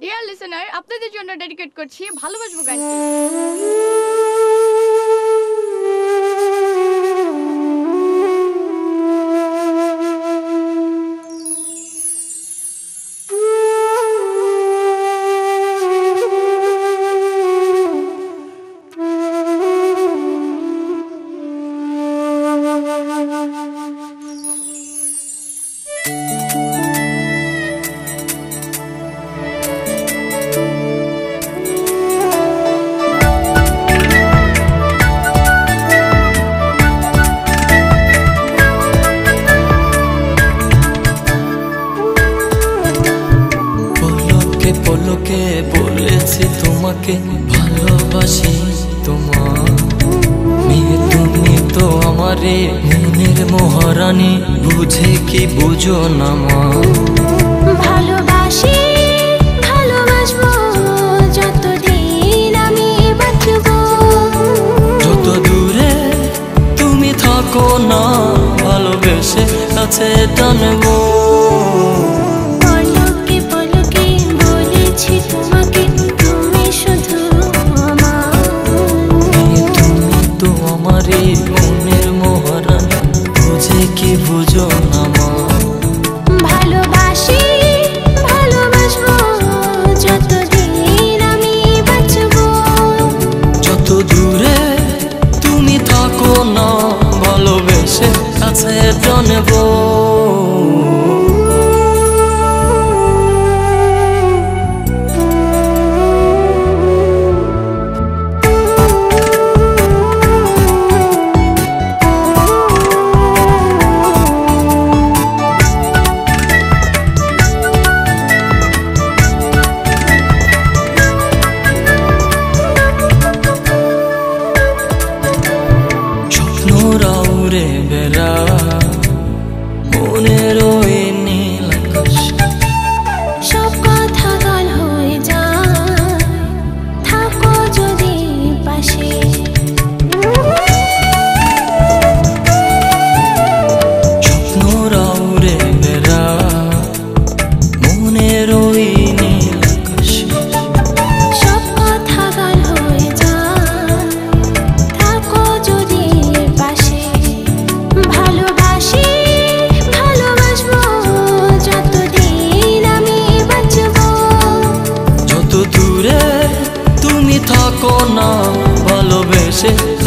Deer listener আপনাদের জন্য dedicate করছি ভালোবাসবো গানটি। পলকে বলেছি তোমাকে ভালোবাসি তোমার। মেয়ে তুমি তো আমারে মনের মহারানী বুঝে কি বুঝো না মা? ভালোবাসি ভালোবাসবো আমি বাঁচবো। যত দূরে তুমি থাকো না ভালোবেসে কাছে টানবো। জন্য ভালোবেসে কাছে তো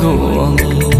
过我。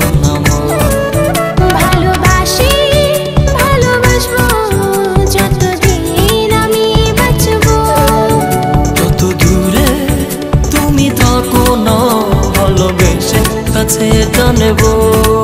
से जानबो